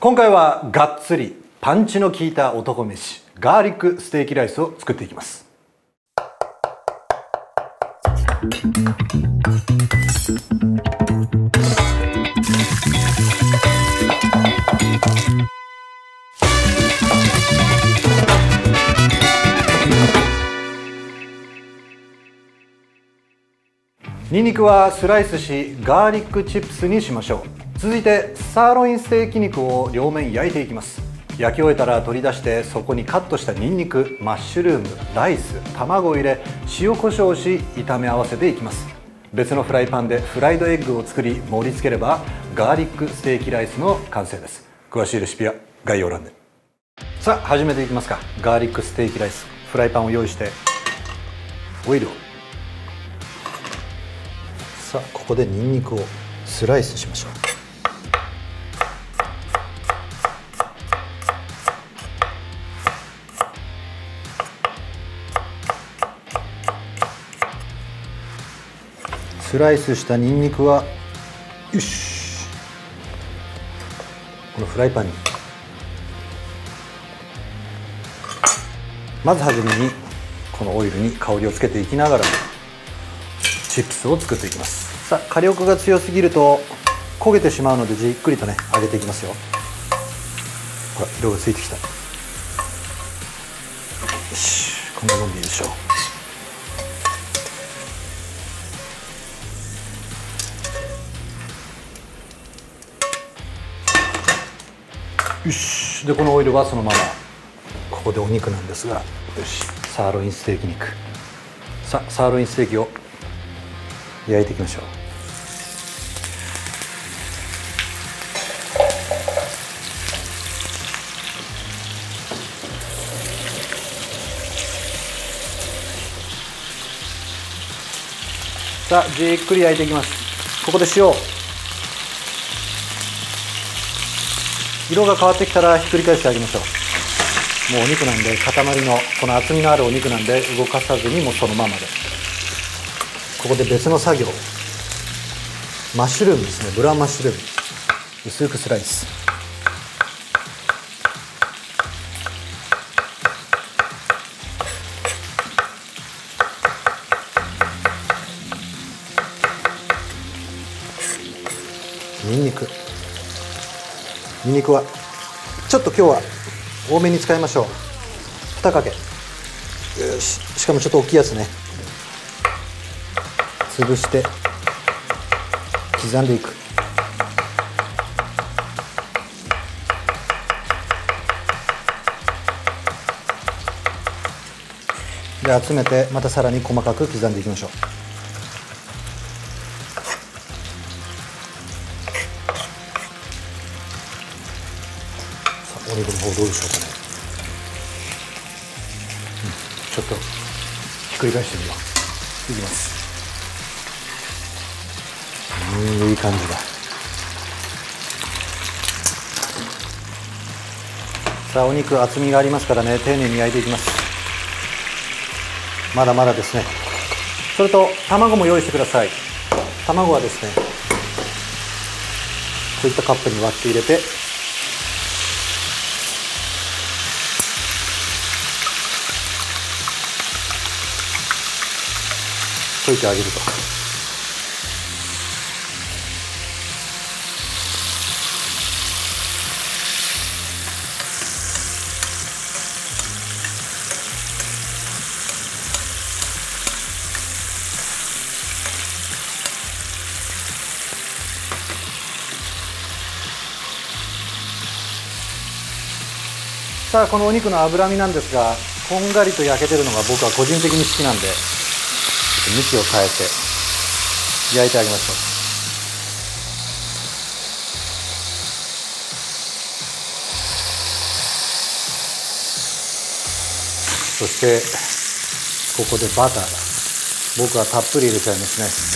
今回はがっつりパンチの効いた男飯ガーリックステーキライスを作っていきます。ニンニクはスライスしガーリックチップスにしましょう。続いてサーロインステーキ肉を両面焼いていきます。焼き終えたら取り出してそこにカットしたニンニクマッシュルームライス卵を入れ塩コショウし炒め合わせていきます。別のフライパンでフライドエッグを作り盛り付ければガーリックステーキライスの完成です。詳しいレシピは概要欄で。さあ始めていきますか。ガーリックステーキライス。フライパンを用意してオイルを。さあここでニンニクをスライスしましょう。スライスしたニンニクはよし。このフライパンに。まずはじめにこのオイルに香りをつけていきながらチップスを作っていきます。さあ火力が強すぎると焦げてしまうのでじっくりとね揚げていきますよ。ほら色がついてきた。よし。こんなもんでいいでしょう。よし。でこのオイルはそのまま。ここでお肉なんですが。よし。サーロインステーキ肉。さあサーロインステーキを。焼いていきましょう。さあじっくり焼いていきます。ここで塩色が変わってきたらひっくり返してあげましょう。もうお肉なんで塊のこの厚みのあるお肉なんで動かさずにもうそのままで。ここで別の作業。マッシュルームですね。ブラウンマッシュルーム。薄くスライス。ニンニク。ニンニクは。ちょっと今日は多めに使いましょう。2かけ。よし。しかもちょっと大きいやつね。潰して刻んでいく。で集めてまたさらに細かく刻んでいきましょう。さあオリーブの方どうでしょうかね、うん、ちょっとひっくり返してみよういきます。うんいい感じだ。さあお肉厚みがありますからね丁寧に焼いていきます。まだまだですね。それと卵も用意してください。卵はですねこういったカップに割って入れて溶いてあげると。さあこのお肉の脂身なんですがこんがりと焼けてるのが僕は個人的に好きなんで。向きを変えて焼いてあげましょう。そしてここでバター僕はたっぷり入れちゃいますね。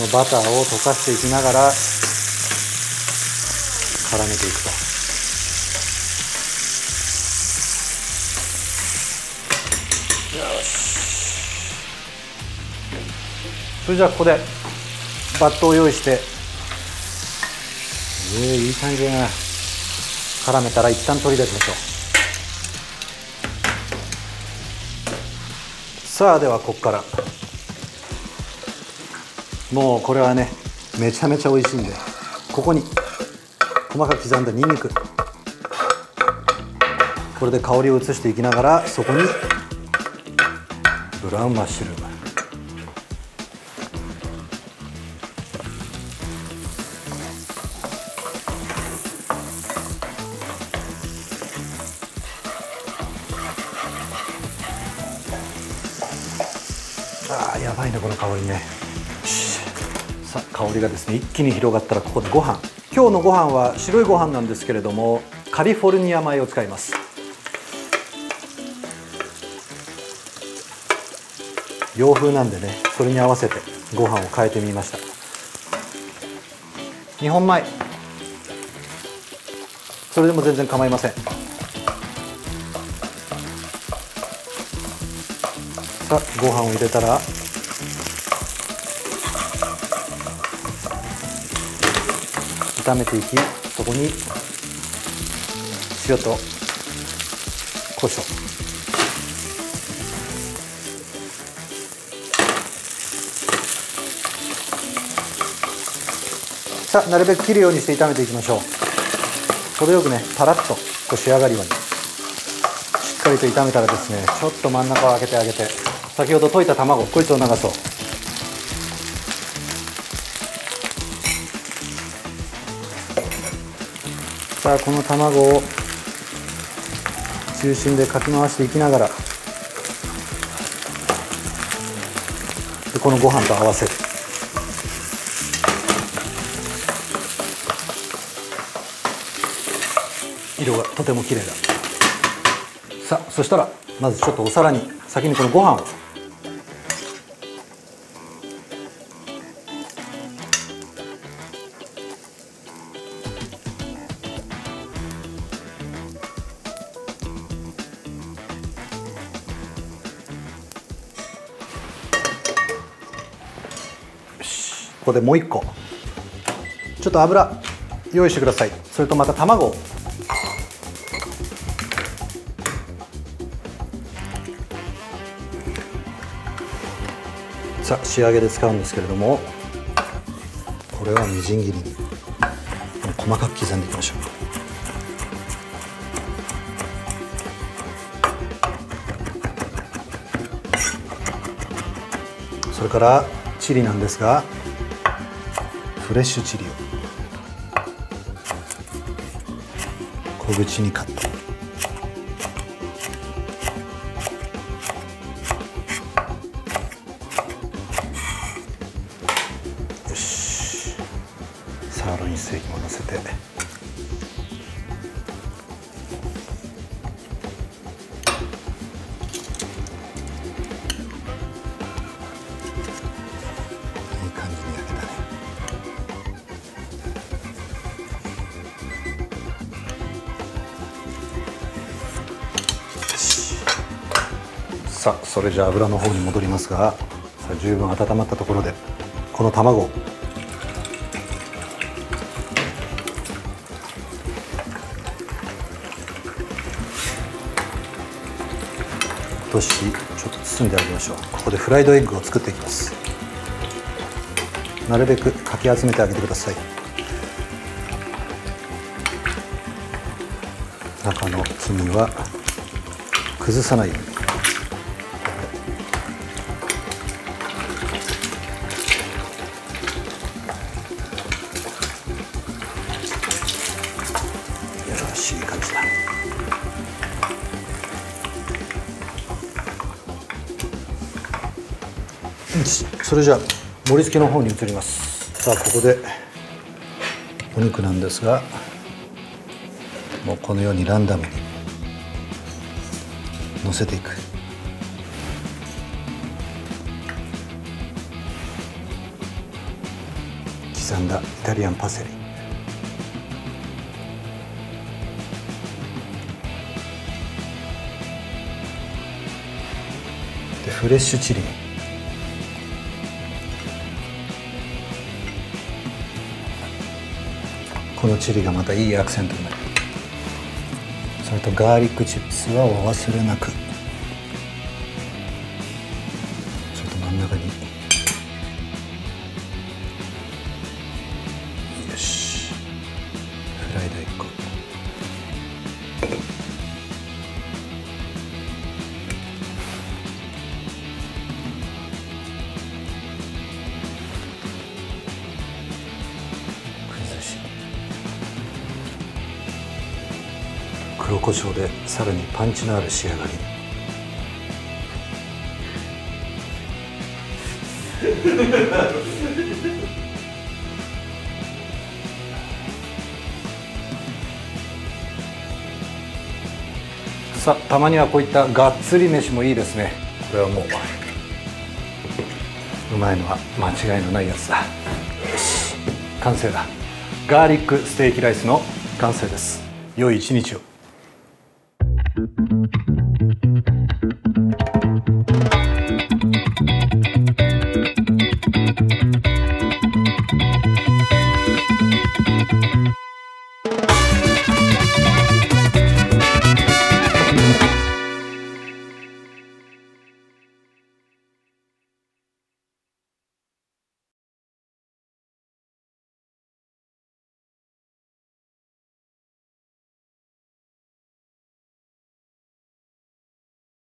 のバターを溶かしていきながら絡めていくと。それじゃあここでバットを用意して。えー、いい感じだな。絡めたら一旦取り出しましょう。さあではここから。もうこれはねめちゃめちゃ美味しいんでここに細かく刻んだにんにくこれで香りを移していきながらそこにブラウンマッシュルーム。やばいねこの香りね。さあ香りがですね一気に広がったらここでご飯。今日のご飯は白いご飯なんですけれどもカリフォルニア米を使います。洋風なんでねそれに合わせてご飯を変えてみました。日本米。それでも全然構いません。さあご飯を入れたら炒めていきそこに塩と胡椒。さあなるべく切るようにして炒めていきましょう。程よくねパラッとこう仕上がるようにしっかりと炒めたらですねちょっと真ん中を開けてあげて先ほど溶いた卵こいつを流そう。さあこの卵を中心でかき回していきながらでこのご飯と合わせる色がとても綺麗だ。さあそしたらまずちょっとお皿に先にこのご飯をこでもう一個。ちょっと油用意してください。それとまた卵。をさあ仕上げで使うんですけれども。これはみじん切りに。細かく刻んでいきましょう。それからチリなんですが。フレッシュチリを。小口にカット。さあそれじゃあ油の方に戻りますがさあ十分温まったところでこの卵。落としちょっと包んであげましょう。ここでフライドエッグを作っていきます。なるべくかき集めてあげてください。中の黄身は崩さないように。それじゃあ盛り付けの方に移ります。さあここでお肉なんですがもうこのようにランダムに乗せていく。刻んだイタリアンパセリ。でフレッシュチリ。のチリがまたいいアクセントになる。それとガーリックチップスはお忘れなく。ちょっと真ん中に。黒胡椒でさらにパンチのある仕上がり。さあたまにはこういったがっつり飯もいいですね。これはもううまいのは間違いのないやつだ。よし完成だ。ガーリックステーキライスの完成です。良い一日を。